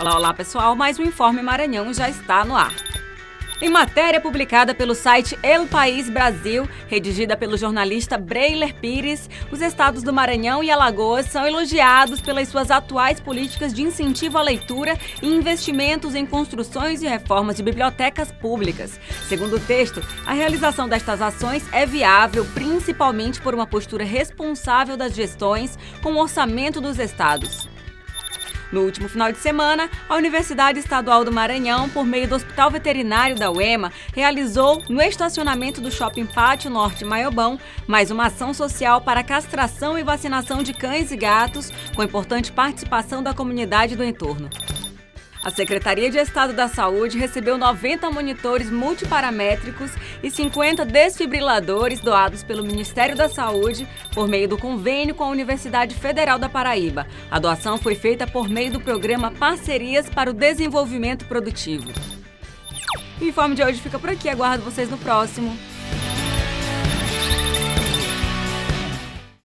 Olá, olá pessoal, mais um Informe Maranhão já está no ar. Em matéria publicada pelo site El País Brasil, redigida pelo jornalista Breiler Pires, os estados do Maranhão e Alagoas são elogiados pelas suas atuais políticas de incentivo à leitura e investimentos em construções e reformas de bibliotecas públicas. Segundo o texto, a realização destas ações é viável principalmente por uma postura responsável das gestões com o orçamento dos estados. No último final de semana, a Universidade Estadual do Maranhão, por meio do Hospital Veterinário da UEMA, realizou, no estacionamento do Shopping Pátio Norte Maiobão, mais uma ação social para castração e vacinação de cães e gatos, com importante participação da comunidade do entorno. A Secretaria de Estado da Saúde recebeu 90 monitores multiparamétricos e 50 desfibriladores doados pelo Ministério da Saúde por meio do convênio com a Universidade Federal da Paraíba. A doação foi feita por meio do programa Parcerias para o Desenvolvimento Produtivo. O informe de hoje fica por aqui, aguardo vocês no próximo.